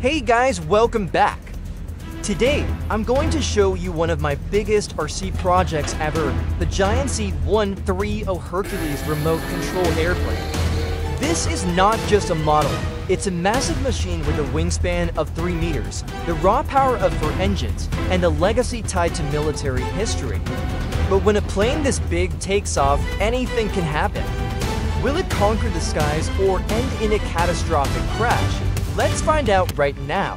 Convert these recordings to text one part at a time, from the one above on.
Hey guys, welcome back. Today, I'm going to show you one of my biggest RC projects ever, the Giant Seed 130 Hercules remote control airplane. This is not just a model, it's a massive machine with a wingspan of 3 meters, the raw power of 4 engines, and a legacy tied to military history. But when a plane this big takes off, anything can happen. Will it conquer the skies or end in a catastrophic crash? Let's find out right now.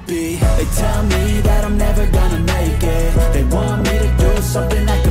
happy. They tell me that I'm never gonna make it. They want me to do something that could